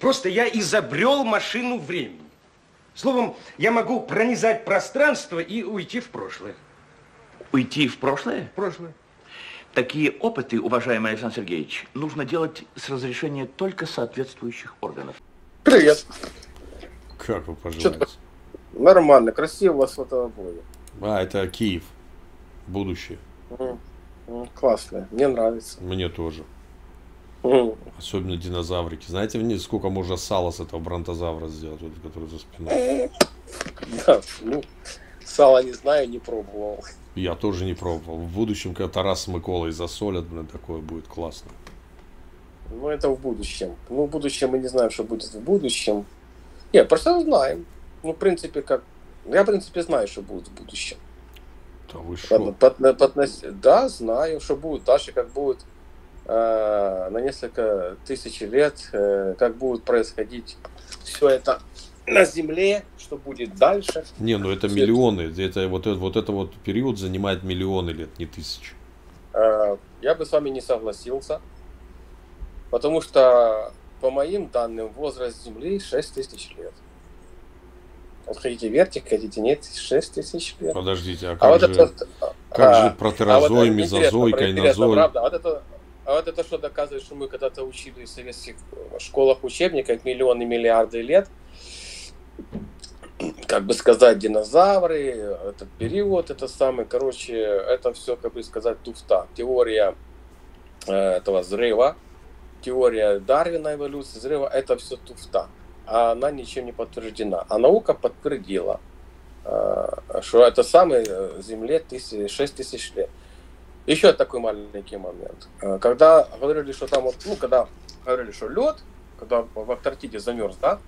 Просто я изобрел машину времени. Словом, я могу пронизать пространство и уйти в прошлое. Уйти в прошлое? В прошлое. Такие опыты, уважаемый Александр Сергеевич, нужно делать с разрешения только соответствующих органов. Привет. Как вы поживаете? Нормально, красиво у вас фотообои. А, это Киев. Будущее. М, м, Классно, мне нравится. Мне тоже. Особенно динозаврики. Знаете, сколько можно сала с этого бронтозавра сделать, вот, который за спиной? Да, ну, сало не знаю, не пробовал. Я тоже не пробовал. В будущем, когда Тарас с Миколой засолят, блин, такое будет классно. Ну, это в будущем. Ну, в будущем мы не знаем, что будет в будущем. Нет, просто знаем. Ну, в принципе, как... Я, в принципе, знаю, что будет в будущем. Да вы Под- шо? под- поднос- Да, знаю, что будет дальше, как будет э, на несколько тысяч лет, э, как будет происходить все это на Земле, что будет дальше. Не, ну это миллионы. Это вот, этот- вот это вот период занимает миллионы лет, не тысячи. Э, Я бы с вами не согласился, потому что, по моим данным, возраст Земли 6 тысяч лет. Вот хотите верьте, хотите нет, 6 тысяч лет. Подождите, а А как вот же, это... как а, же протерозой, мезозой, кайнозой? правда. А вот это, а вот это что доказывает, что мы когда-то учили в советских школах, учебниках миллионы, миллиарды лет. Как бы сказать, динозавры, этот период, это самый, короче, это все, как бы сказать, туфта. Теория э, этого взрыва, теория Дарвина эволюции взрыва, это все туфта. А она ничем не подтверждена. А наука подтвердила, э, что это самый э, Земле 6 тысяч лет. Еще такой маленький момент. Э, Когда говорили, что там, вот, ну, когда говорили, что лед, когда в Антарктиде замерз, да,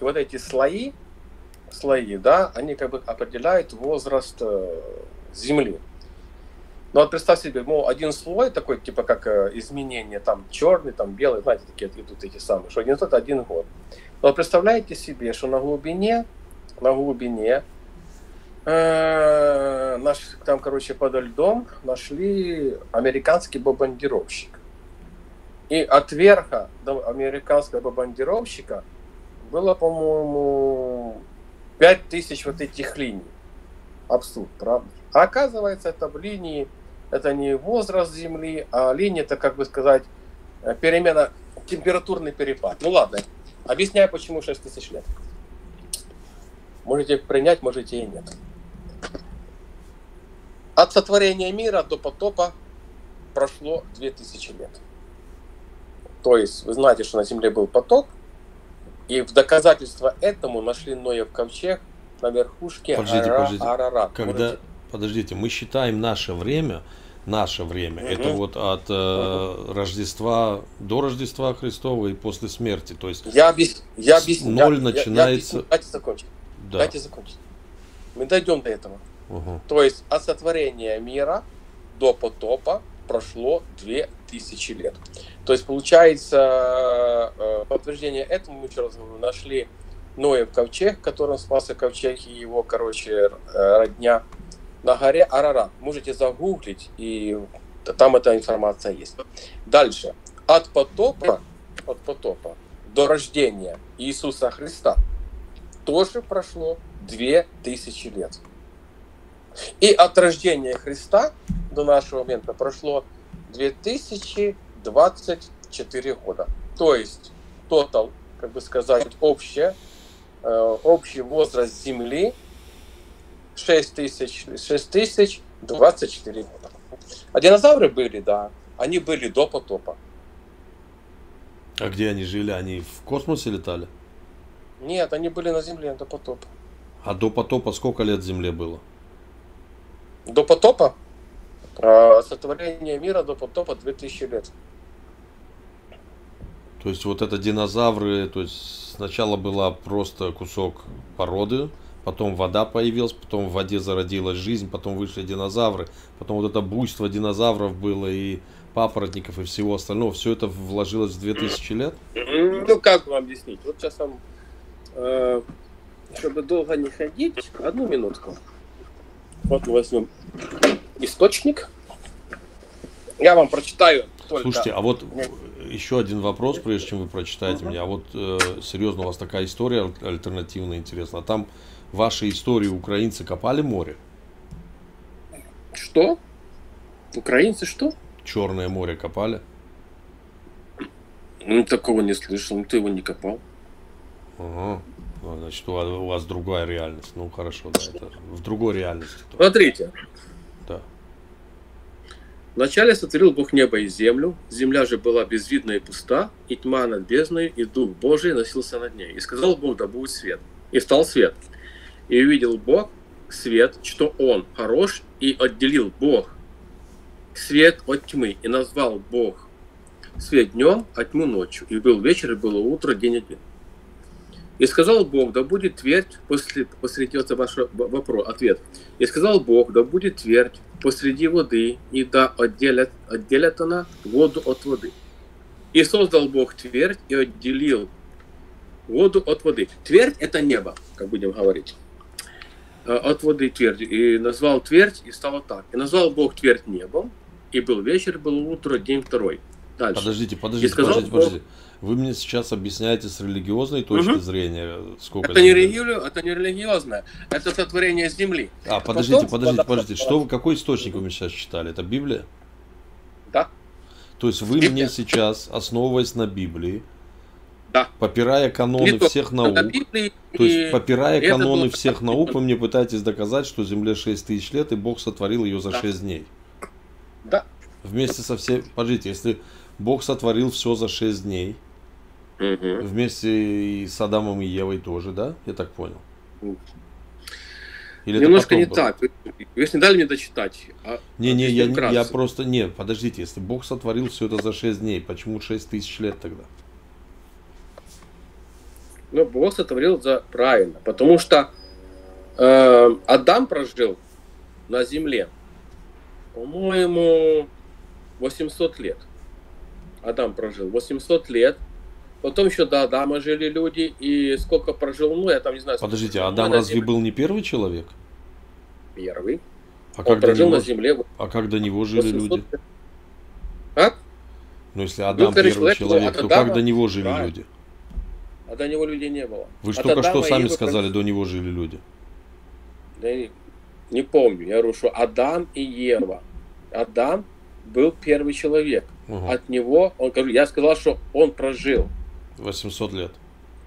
и вот эти слои, слои, да, они как бы определяют возраст Земли. Ну вот представь себе, мол, один слой такой, типа как э, изменение, там черный, там белый, знаете, такие идут эти самые, что один тот один год. Но вот представляете себе, что на глубине, на глубине, э, наш, там, короче, под льдом нашли американский бомбардировщик. И от верха до американского бомбардировщика было, по-моему, 5000 вот этих линий. Абсурд, правда? А оказывается, это в линии, это не возраст Земли, а линия, это, как бы сказать, э, перемена, температурный перепад. Ну ладно, объясняю, почему 6 тысяч лет. Можете принять, можете и нет. От сотворения мира до потопа прошло 2000 лет. То есть, вы знаете, что на Земле был потоп, и в доказательство этому нашли Ноев ковчег на верхушке Подождите, Ара- подождите. Арарат. Когда, Можете- подождите, мы считаем наше время, наше время, Мгм. это вот от э, Рождества до Рождества Христова и после смерти. То есть, Я, объяс... я объясню. ноль я- я- я начинается- объясню. Дайте закончить. да. Дайте закончить. Мы дойдем до этого. Ага. То есть от сотворения мира до потопа прошло 2000 лет. То есть получается, э, подтверждение этому, мы еще раз говорю, нашли Ноев ковчег, которым спасся ковчег и его, короче, э, родня на горе Арарат. Можете загуглить, и там эта информация есть. Дальше. От потопа, от потопа до рождения Иисуса Христа тоже прошло 2000 лет. И от рождения Христа до нашего момента прошло 2024 года. То есть тотал, как бы сказать, общее, э, общий возраст Земли 6000, 6024 года. А динозавры были, да, они были до потопа. А где они жили? Они в космосе летали? Нет, они были на Земле до потопа. А до потопа сколько лет Земле было? До потопа? э, Сотворение мира до потопа 2000 лет. То есть вот это динозавры, то есть сначала была просто кусок породы, потом вода появилась, потом в воде зародилась жизнь, потом вышли динозавры, потом вот это буйство динозавров было и папоротников и всего остального, все это вложилось в 2000 лет? Ну, как вам объяснить? Вот сейчас вам, э, чтобы долго не ходить, одну минутку. Вот мы возьмем источник. Я вам прочитаю только... Слушайте, а вот еще один вопрос, прежде чем вы прочитаете мне. А вот э, серьезно, у вас такая история аль- альтернативная интересна. А там вашей истории украинцы копали море? Что? Украинцы что? Черное море копали? Ну, такого не слышал, ну, ты его не копал. Ага. Ну, значит, у вас, у вас другая реальность. Ну, хорошо, да, это в другой реальности. то. Смотрите, Да. Вначале сотворил Бог небо и землю, земля же была безвидна и пуста, и тьма над бездной, и Дух Божий носился над ней. И сказал Бог, да будет свет. И стал свет. И увидел Бог свет, что Он хорош, и отделил Бог свет от тьмы, и назвал Бог свет днем, а тьму ночью. И был вечер, и было утро, день один. И сказал Бог, да будет твердь, после, посреди это ваш вопрос, ответ. И сказал Бог, да будет твердь посреди воды, и да отделят, отделят она воду от воды. И создал Бог твердь и отделил воду от воды. Твердь – это небо, как будем говорить. Э, От воды твердь. И назвал твердь, и стало так. И назвал Бог твердь небом, и был вечер, было утро, день второй. Дальше. Подождите, подождите, сказал подождите, подождите. Вы мне сейчас объясняете с религиозной точки Мгм. зрения, сколько Это не, религию, это не религиозное, это сотворение земли. А, подождите, Потом- подождите, подождите. Что вы, какой источник вы мне сейчас читали? Это Библия? Да, То есть вы Библия. мне сейчас, основываясь на Библии, да. попирая каноны Не только всех на наук, Библии, то есть попирая каноны было- всех наук, вы мне пытаетесь доказать, что Земле 6 тысяч лет, и Бог сотворил ее за Да. 6 дней. Да. Вместе со всем... Подождите, если Бог сотворил все за 6 дней, Мгм. вместе и с Адамом и Евой тоже, да? Я так понял. Или Немножко не было? так. Вы, не дали мне дочитать. а я, не- вкратце. я просто... Не, подождите, если Бог сотворил все это за 6 дней, почему 6 тысяч лет тогда? Ну, Бог сотворил за правильно. Потому что э, Адам прожил на земле, по-моему, 800 лет. Адам прожил 800 лет. Потом еще до Адама жили люди. И сколько прожил, ну, я там не знаю. сколько Подождите. Адам Ну, разве земле был не первый человек? Первый. А Он как, до прожил него, на земле а как до него жили 800 люди? А? Ну, если Адам первый первый человек, человек, то Адама- как до него жили Правильно. люди? А до него людей не было. Вы же От только что Адама сами Евы сказали, до него жили люди. Да не, не помню. Я говорю, что Адам и Ева. Адам был первый человек. Ага, От него, он, я сказал, что он прожил. 800 лет.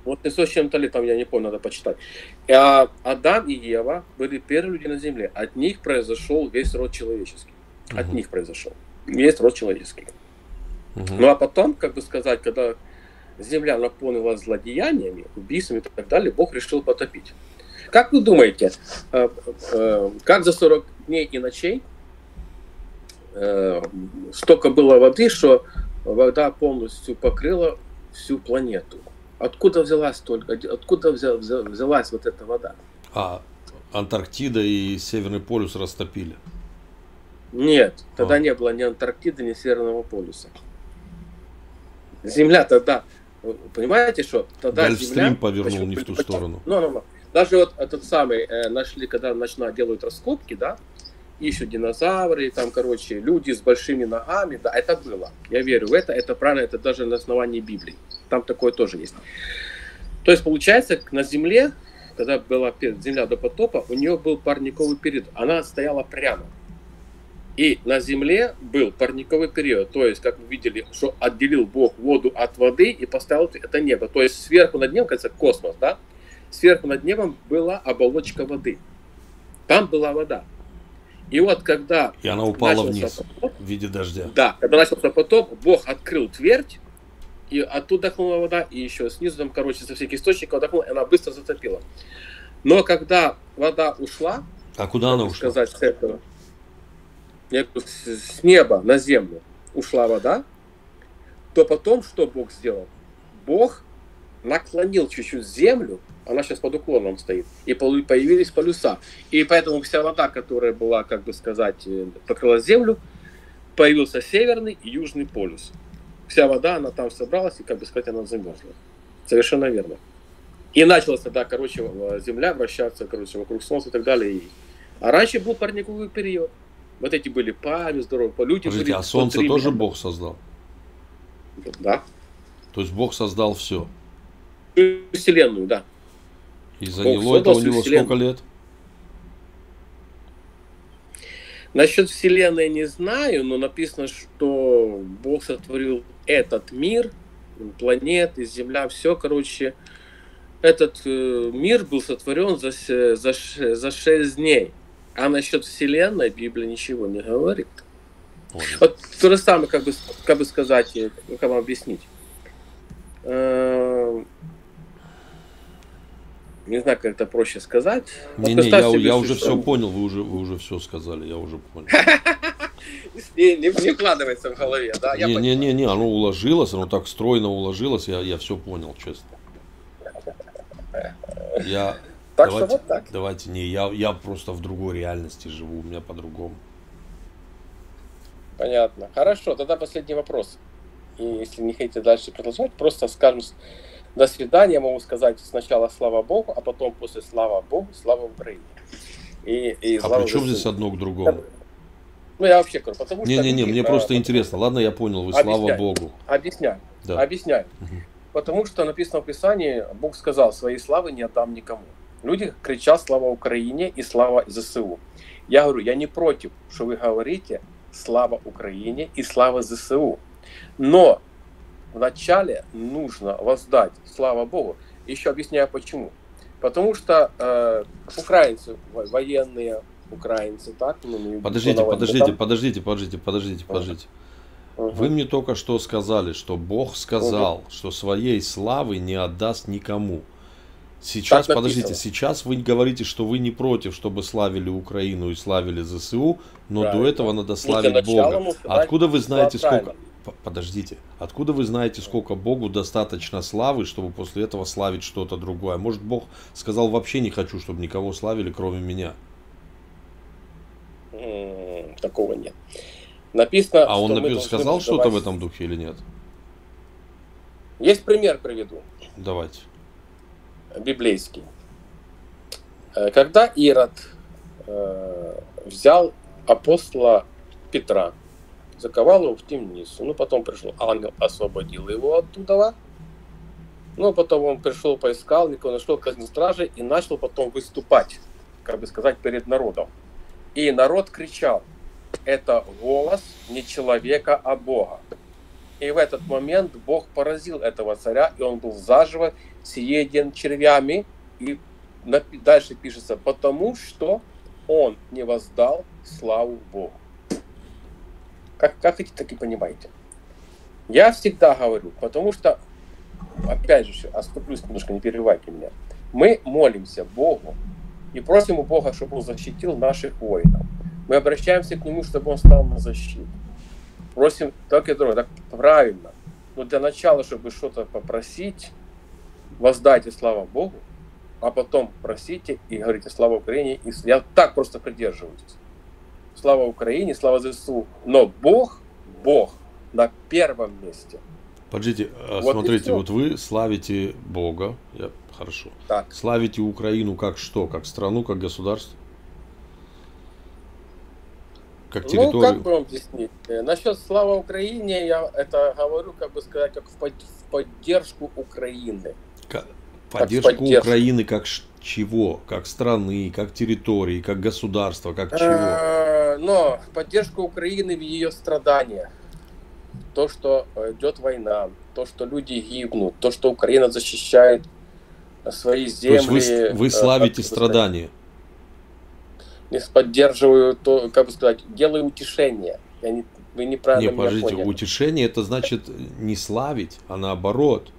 Вот 500 с чем-то лет, там я не помню, надо почитать. А Адам и Ева были первые люди на земле. От них произошел весь род человеческий. От Мгм. них произошел. Весь род человеческий. Мгм. Ну а потом, как бы сказать, когда земля наполнилась злодеяниями, убийствами и так далее, Бог решил потопить. Как вы думаете, э, э, как за 40 дней и ночей э, столько было воды, что вода полностью покрыла всю планету? Откуда взялась только, откуда взя- взя- взялась вот эта вода? А Антарктида и Северный полюс растопили. Нет, тогда А. не было ни Антарктиды, ни Северного полюса. Земля тогда, вы понимаете, что тогда Гольфстрим Земля... повернул почему- не в ту сторону. Ну, ну, ну. Даже вот этот самый э, нашли, когда начина делают раскопки, да, ищут динозавры, там, короче, люди с большими ногами, да, это было. Я верю в это, это правильно, это даже на основании Библии. Там такое тоже есть. То есть, получается, на Земле, когда была Земля до потопа, у нее был парниковый период. Она стояла прямо. И на Земле был парниковый период. То есть, как вы видели, что отделил Бог воду от воды и поставил это небо. То есть, сверху над небом, кажется, космос, да? Сверху над небом была оболочка воды. Там была вода. И вот когда И она упала вниз потоп, в виде дождя. да, когда начался потоп, Бог открыл твердь, и оттуда дохнула вода, и еще снизу там, короче, со всяких источников дохнула, и она быстро затопила. Но когда вода ушла, А куда она ушла? сказать, с этого, с, неба на землю ушла вода, то потом что Бог сделал? Бог наклонил чуть-чуть землю, она сейчас под уклоном стоит, и появились полюса. И поэтому вся вода, которая была, как бы сказать, э, покрыла землю, появился северный и южный полюс. Вся вода, она там собралась, и, как бы сказать, она замерзла. Совершенно верно. И началась тогда, короче, в- Земля вращаться, короче, вокруг Солнца и так далее. А раньше был парниковый период. Вот эти были Павел, здорово, люди Подождите, были а солнце тоже. Бог создал? Да. То есть Бог создал все. Вселенную, да. И заняло это у него вселенную. сколько лет? Насчет Вселенной не знаю, но написано, что Бог сотворил этот мир, планеты, Земля, все, короче. Этот э, мир был сотворен за, за, за 6 дней. А насчет Вселенной Библия ничего не говорит. Ой, Вот то же самое, как бы, как бы сказать, э, как вам объяснить. Э, Не знаю, как это проще сказать. Вот Не-не, я, я уже все понял, вы уже, вы уже все сказали, я уже понял. Не, не, не вкладывается в голове, да? Я понимаю. Не-не-не, оно уложилось, оно так стройно уложилось, я, я все понял, честно. Я, Так давайте, что вот так. давайте, не, я, я просто в другой реальности живу, у меня по-другому. Понятно. Хорошо, тогда последний вопрос. И если не хотите дальше продолжать, просто скажем до свидания. Могу сказать сначала слава Богу, а потом после слава Богу, слава Украине. И, и А слава при чем здесь одно к другому? Ну, я вообще говорю, потому что... Не-не-не, мне а, просто интересно. Ладно, я понял, вы слава Объясняй. Богу. Объясняю. Да. Объясняю. Мгм. Потому что написано в Писании, Бог сказал, своей славы не отдам никому. Люди кричат слава Украине и слава ЗСУ. Я говорю, я не против, что вы говорите слава Украине и слава ЗСУ. Но вначале нужно воздать слава Богу. Еще объясняю почему. Потому что э, украинцы, во- военные украинцы, так? Ну, Подождите, подождите, там- подождите, подождите, подождите, подождите. Мгм. Вы мне только что сказали, что Бог сказал, что своей славы не отдаст никому. Сейчас, Так подождите, написано. сейчас вы говорите, что вы не против, чтобы славили Украину и славили ЗСУ, но до Правильно. этого надо славить начала Бога. откуда вы знаете, сколько... Подождите, откуда вы знаете, сколько Богу достаточно славы, чтобы после этого славить что-то другое? Может, Бог сказал, вообще не хочу, чтобы никого славили, кроме меня. Такого нет. Написано, А он что мы напи- должны сказал что-то в этом духе или нет? Есть пример приведу. Давайте. Библейский. Э, Когда Ирод э, взял апостола Петра, заковал его в темницу, ну потом пришел ангел, освободил его оттуда, ну потом он пришел, поискал, никого нашел, казнил стражи и начал потом выступать, как бы сказать, перед народом. И народ кричал, это голос не человека, а Бога. И в этот момент Бог поразил этого царя, и он был заживо съеден червями. И дальше пишется, потому что он не воздал славу Богу. Как, как хотите, так и понимаете. Я всегда говорю, потому что, опять же, оступлюсь немножко, не перебивайте меня. Мы молимся Богу и просим у Бога, чтобы Он защитил наших воинов. Мы обращаемся к Нему, чтобы Он стал на защиту. Просим так и другое, так правильно. Но для начала, чтобы что-то попросить, воздайте слава Богу, а потом просите и говорите слава Украине. И я так просто придерживаюсь. Слава Украине, слава ЗСУ. Но Бог, Бог на первом месте. Подождите, а, Вот смотрите, вот вы славите Бога, я, хорошо. Так. Славите Украину как что? Как страну, как государство? Как Ну, территорию? как бы вам объяснить? Э, Насчет слава Украине, я это говорю, как бы сказать, как в поддержку Украины. Поддержку поддержку. Украины как чего? Как страны, как территории, как государства, как чего? Э, Но поддержку Украины в ее страданиях. То, что э, идет война, то, что люди гибнут, то, что Украина защищает э, свои То земли. есть вы, с- вы э, славите как страдания. Не поддерживаю, то, как бы сказать, делаю утешение. Я не, вы неправильно Не, меня подождите, поняли. утешение это значит не славить, а наоборот.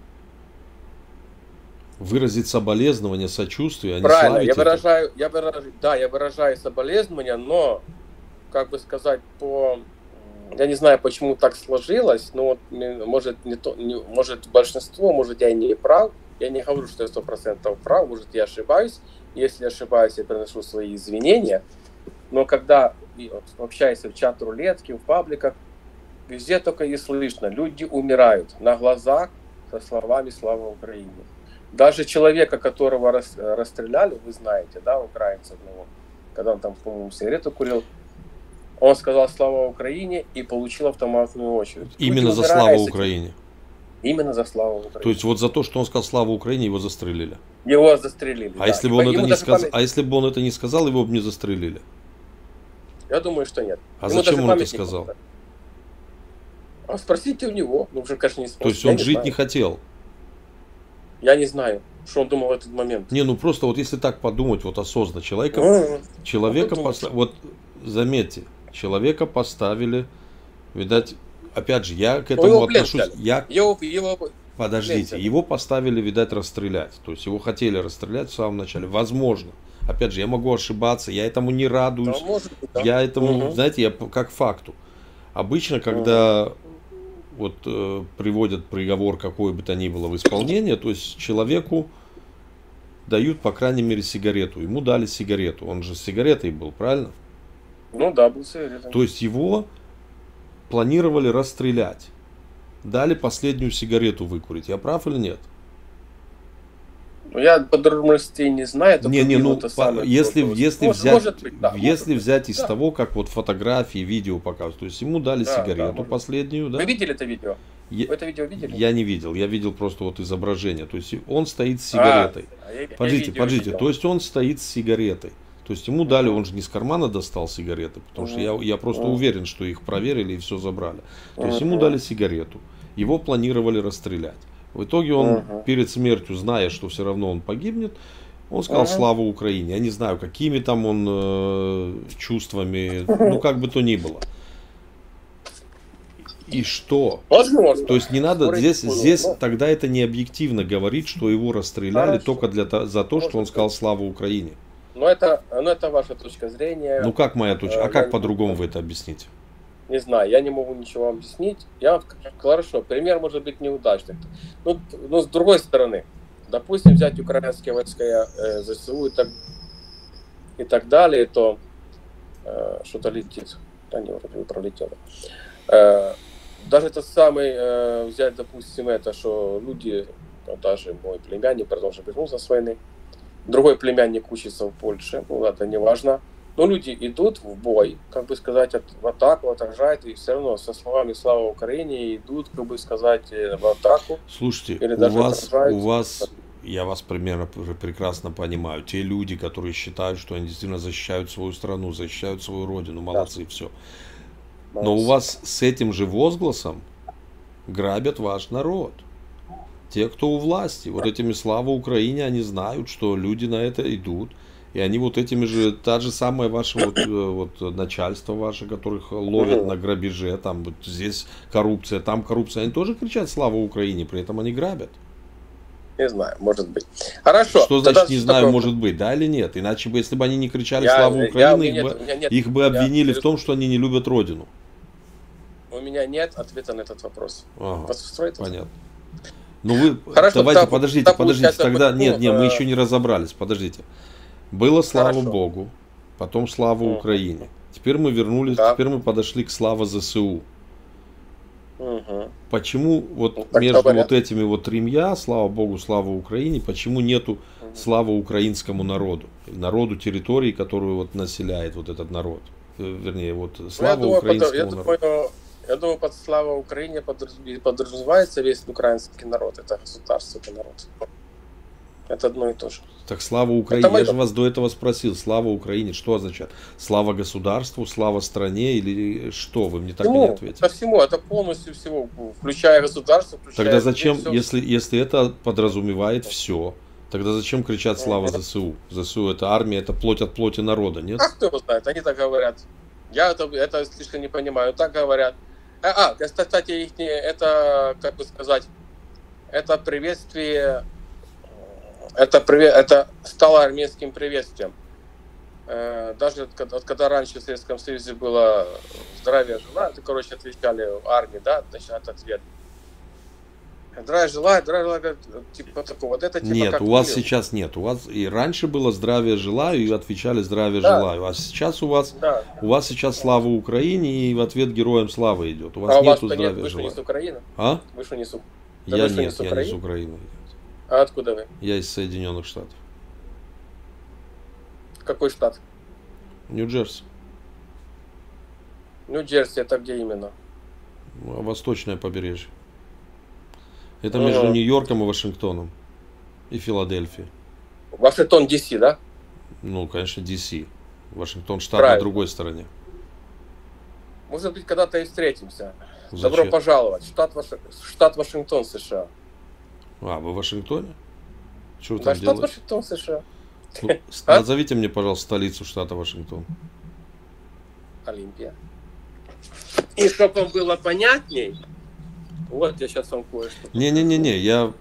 Выразить соболезнование, сочувствие, а не Правильно, славить я выражаю, я выражаю, да, я выражаю соболезнования, но, как бы сказать, по, я не знаю, почему так сложилось, но вот, может, не то, не- может большинство, может, я не прав, я не говорю, что я сто процентов прав, может, я ошибаюсь, если ошибаюсь, я приношу свои извинения, но когда вот общаешься в чат рулетки, в пабликах, везде только и слышно, люди умирают на глазах со словами «Слава Украине». Даже человека, которого рас- расстреляли, вы знаете, да, украинца одного, когда он там, по-моему, сигарету курил, Он сказал «Слава Украине» и получил автоматную очередь. Именно за славу. Украине. Именно за славу Украине. То есть вот за то, что он сказал славу Украине, его застрелили. Его застрелили. А да. если бы он это не сказал, память- а если бы он это не сказал, его бы не застрелили. Я думаю, что нет. А Ему зачем он это сказал? А спросите у него. Ну, уже, конечно, не То спросите. есть Я он жить знаю. не хотел. Я не знаю, что он думал в этот момент. Не, ну просто вот если так подумать, вот осознанно, человека, Ну, человека поста- вот заметьте, человека поставили, видать, опять же, я к этому его отношусь, взяли. я Его, его, Подождите, его поставили, видать, расстрелять. То есть его хотели расстрелять в самом начале. Возможно. Опять же, я могу ошибаться, я этому не радуюсь. да, может да. Я этому, Мгм. знаете, я п- как факту. Обычно, когда вот э, приводят приговор какой бы то ни было в исполнение, то есть человеку дают, по крайней мере, сигарету. Ему дали сигарету. Он же с сигаретой был, правильно? Ну да, был сигаретом. То есть его планировали расстрелять. Дали последнюю сигарету выкурить. Я прав или нет? Ну, я подробностей не знаю. Не, не, ну, по- самое, если, что- если может, взять, может быть, да, если может взять быть, из да. того, как вот фотографии, видео показывают, то есть ему дали Да, да, сигарету может. последнюю, да? Вы видели это видео? Я, Вы это видео видели? я не видел, я видел просто вот изображение, то есть он стоит с сигаретой. А, я- я Подождите, подождите, видел. то есть он стоит с сигаретой. То есть ему дали, он же не с кармана достал сигареты, потому что я, я просто уверен, что их проверили и все забрали. То есть ему дали сигарету, его планировали расстрелять. В итоге он Мгм. перед смертью, зная, что все равно он погибнет, он сказал Мгм. славу Украине. Я не знаю, какими там он э, чувствами, ну как бы то ни было. И что? Возможно. То есть не надо Спорить здесь, буду, здесь но- тогда это не объективно говорить, что его расстреляли Хорошо. только для, за то, что он сказал славу Украине. Но это, но это ваша точка зрения. Ну как моя точка? Э, А я как по-другому вы это объясните? Не знаю, я не могу ничего вам объяснить. Я хорошо, пример может быть неудачный. Ну, но с другой стороны, допустим, взять украинские войска, э, ЗСУ и так, и так далее, то э, что-то летит. Да не, вроде бы пролетело. Э, даже тот самый, э, взять, допустим, это, что люди, ну, даже мой племянник, продолжил вернулся с войны, другой племянник учится в Польше, ну, это не важно. Но люди идут в бой, как бы сказать, от- в атаку, отражают, и все равно со словами «Слава Украине» идут, как бы сказать, э, в атаку. Слушайте, Или у даже вас, отражаются. у вас, я вас примерно уже прекрасно понимаю, те люди, которые считают, что они действительно защищают свою страну, защищают свою родину, молодцы, все. Но у вас с этим же возгласом грабят ваш народ. Те, кто у власти, вот этими слава Украине, они знают, что люди на это идут. И они вот этими же, та же самая ваше вот, э, вот начальство ваше, которых ловят на грабеже, там вот здесь коррупция, там коррупция, они тоже кричат слава Украине, при этом они грабят. Не знаю, может быть. Хорошо. что тогда значит не знаю, такое- может быть, да или нет? Иначе бы, если бы они не кричали Я- славу я- Украины, у меня их, нет- бы, нет- их бы я- обвинили в том, что они не любят родину. У меня нет ответа на этот вопрос. Ага. Вас устроит? Понятно. Ну вы, Хорошо, давайте, так- подождите, так подождите, тогда, нет, нет, мы э, еще не разобрались, подождите. Было слава Хорошо. Богу, потом слава Мгм. Украине. Теперь мы вернулись, Да. теперь мы подошли к слава ЗСУ. Мгм. Почему вот Ну, между говорят. вот этими вот тремя, слава Богу, слава Украине, почему нету слава украинскому народу, народу территории, которую вот населяет вот этот народ, Э, вернее вот Ну, я слава думаю, украинскому я народу. думаю, я думаю, под слава Украине подраз- подразумевается весь украинский народ. Это государство, это народ. Это одно и то же. Так слава Украине, Это я же мы- вас до этого спросил, слава Украине, что означает? Слава государству, слава стране или что? Вы мне так и не Всему, ответили. ко всему, это полностью всего, включая государство, включая... Тогда зачем, всё. если, если это подразумевает все, тогда зачем кричать слава это- ЗСУ? ЗСУ это армия, это плоть от плоти народа, нет? А кто его знает? Они так говорят. Я это, это слишком не понимаю. Так говорят. А, а, кстати, их не- это, как бы сказать, это приветствие, это, это стало армейским приветствием. Э, Даже вот когда раньше в Советском Союзе было здравия желаю, это, короче, отвечали в армии, да, это ответ. Здравия желаю, здравия желаю, типа такого. Вот это типа Нет, у вас мил. сейчас нет. У вас и раньше было здравия желаю и отвечали здравия Да. желаю. А сейчас у вас Да. у вас сейчас слава Украине и в ответ героям славы идет. У вас а у вас нету что нет, здравия вы что, не желаю. с Украины? А? Вы что, не с, Да Я вы что, не нет, с я не с Украины? А откуда вы? Я из Соединенных Штатов. Какой штат? Нью-Джерси. Нью-Джерси, это где именно? Ну, а Восточное побережье. Это Ага. между Нью-Йорком и Вашингтоном. И Филадельфией. Вашингтон, Ди-Си, да? Ну, конечно, DC. Вашингтон штат на Правильно. другой стороне. Может быть, когда-то и встретимся. Зачем? Добро пожаловать. Штат, Ваши- штат Вашингтон, США. А, вы в Вашингтоне? Что вы Да, там штат делаете? Вашингтон, США. Ну, А? Назовите мне, пожалуйста, столицу штата Вашингтон. Олимпия. И чтобы вам было понятней, вот я сейчас вам кое-что. Не-не-не-не, я,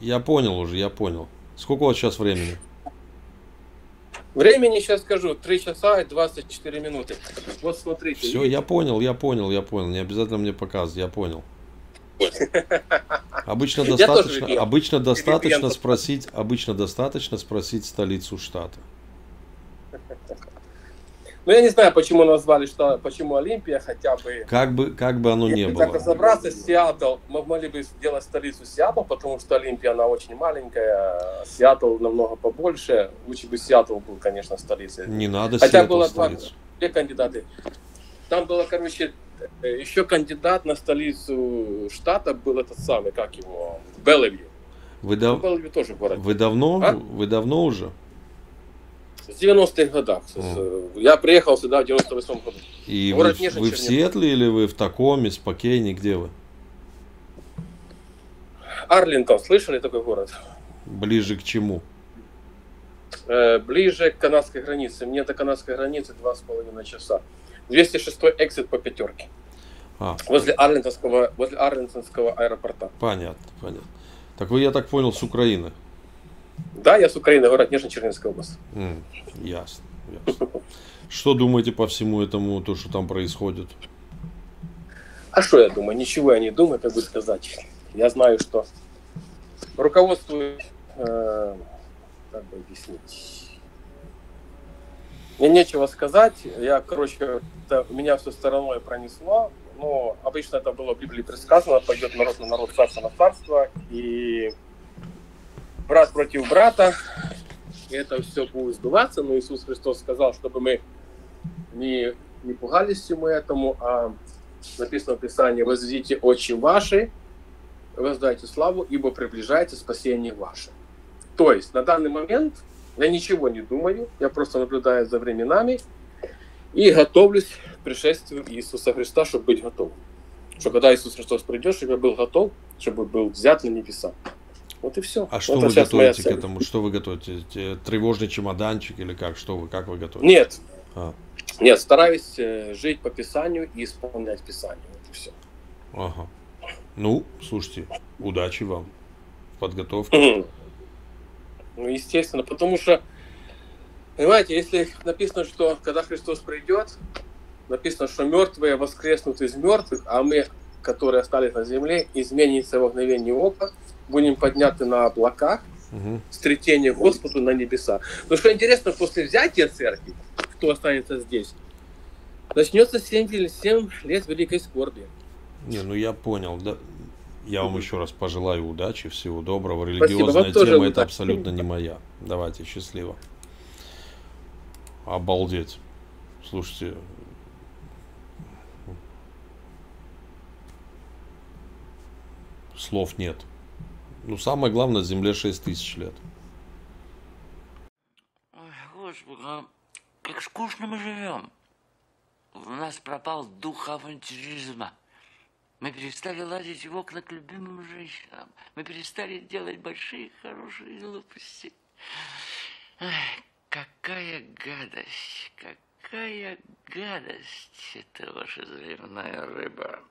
я понял уже, я понял. Сколько у вас сейчас времени? Времени сейчас скажу, 3 часа и 24 минуты. Вот смотрите. Все, я понял, я понял, я понял. Не обязательно мне показывать, я понял. Обычно достаточно, обычно достаточно спросить, обычно достаточно спросить столицу штата. Ну, я не знаю, почему назвали, что, почему Олимпия, хотя бы... Как бы, как бы оно так было. разобраться, Сиэтл, мы могли бы сделать столицу Сиэтл, потому что Олимпия, она очень маленькая, а Сиэтл намного побольше. Лучше бы Сиэтл был, конечно, столицей. Не надо Хотя Сиэтл было два, две кандидаты. Там было, короче, еще кандидат на столицу штата был этот самый, как его, Беллевью. Вы, Ну, дав- Беллевью тоже город. вы давно? А? Вы давно уже? В 90-х годах. С- с- Я приехал сюда в 98 году. И вы, Город в- Нежин, вы в. Сиэтле или вы в Такоме, Спокейне, где вы? Арлингтон, слышали такой город? Ближе к чему? Э, ближе к канадской границе. Мне до канадской границы два с половиной часа. 206 экзит по пятерке. А, Возле Арлингтонского, возле Арлингтонского аэропорта. понятно, понятно. Так вы, я так понял, с Украины. Да, я с Украины, город Нижнечернинская область. М, ясно, ясно. Что думаете по всему этому, то, что там происходит? А что я думаю? Ничего я не думаю, как бы сказать. Я знаю, что руководствуюсь, э, как бы объяснить. Мне нечего сказать. Я, короче, это меня все стороной пронесло. Но обычно это было в Библии предсказано. Пойдет народ на народ, царство на царство. И брат против брата. И это все будет сбываться. Но Иисус Христос сказал, чтобы мы не, не пугались всему этому, а написано в Писании, возведите очи ваши, воздайте славу, ибо приближается спасение ваше. То есть на данный момент я ничего не думаю, я просто наблюдаю за временами и готовлюсь к пришествию Иисуса Христа, чтобы быть готовым. Что когда Иисус Христос придет, чтобы я был готов, чтобы был взят на небеса. Вот и все. А что вы готовите к этому? Что вы готовите? Те- Тревожный чемоданчик или как? Что вы, как вы готовите? Нет, А, нет, стараюсь э, жить по Писанию и исполнять Писание. Вот и все. ага. Ну, слушайте, удачи вам в подготовке. Ну, естественно, потому что, понимаете, если написано, что когда Христос придет, написано, что мертвые воскреснут из мертвых, а мы, которые остались на земле, изменится во мгновение ока, будем подняты на облаках, встретение Господу на небеса. Но что интересно, после взятия церкви, кто останется здесь, начнется 7, вел- 7 лет великой скорби. Не, ну я понял, да. Я вам еще раз пожелаю удачи, всего доброго. Религиозная тема это абсолютно не моя. Давайте, счастливо. Обалдеть. Слушайте. Слов нет. Ну, самое главное, Земле 6 тысяч лет. Ой, господи, а как скучно мы живем. У нас пропал дух авантюризма. Мы перестали лазить в окна к любимым женщинам. Мы перестали делать большие хорошие глупости. Ай, какая гадость, какая гадость это ваша заливная рыба.